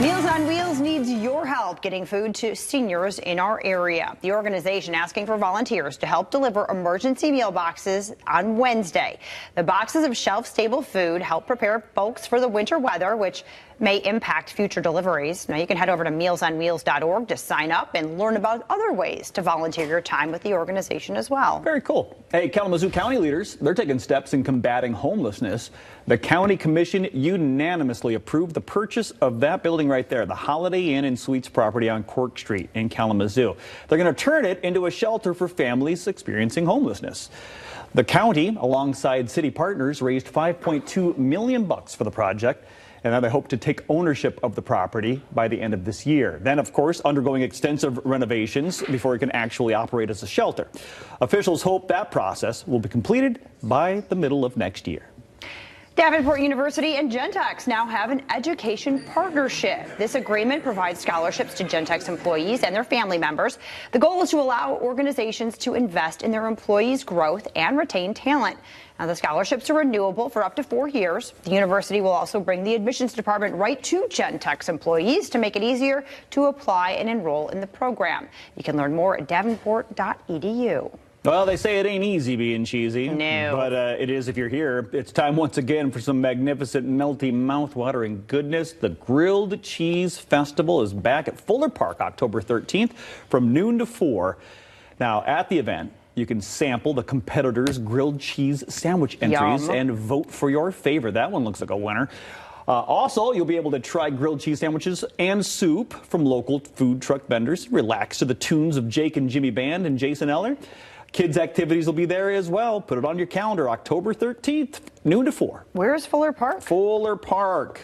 Meals on Wheels needs your help getting food to seniors in our area. The organization asking for volunteers to help deliver emergency meal boxes on Wednesday. The boxes of shelf-stable food help prepare folks for the winter weather, which may impact future deliveries. Now you can head over to mealsonwheels.org to sign up and learn about other ways to volunteer your time with the organization as well. Very cool. Hey, Kalamazoo County leaders, they're taking steps in combating homelessness. The county commission unanimously approved the purchase of that building right there, the Holiday Inn and Suites property on Cork Street in Kalamazoo. They're going to turn it into a shelter for families experiencing homelessness. The county, alongside city partners, raised 5.2 million bucks for the project and now they hope to take ownership of the property by the end of this year. Then, of course, undergoing extensive renovations before it can actually operate as a shelter. Officials hope that process will be completed by the middle of next year. Davenport University and Gentex now have an education partnership. This agreement provides scholarships to Gentex employees and their family members. The goal is to allow organizations to invest in their employees' growth and retain talent. Now, the scholarships are renewable for up to four years. The university will also bring the admissions department right to Gentex employees to make it easier to apply and enroll in the program. You can learn more at davenport.edu. Well, they say it ain't easy being cheesy. No. But uh, it is if you're here. It's time once again for some magnificent, melty, mouth-watering goodness. The Grilled Cheese Festival is back at Fuller Park October 13th from noon to 4. Now, at the event, you can sample the competitors' grilled cheese sandwich entries Yum. and vote for your favorite. That one looks like a winner. Uh, also, you'll be able to try grilled cheese sandwiches and soup from local food truck vendors. Relax to the tunes of Jake and Jimmy Band and Jason Eller. Kids' activities will be there as well. Put it on your calendar, October 13th, noon to 4. Where's Fuller Park? Fuller Park.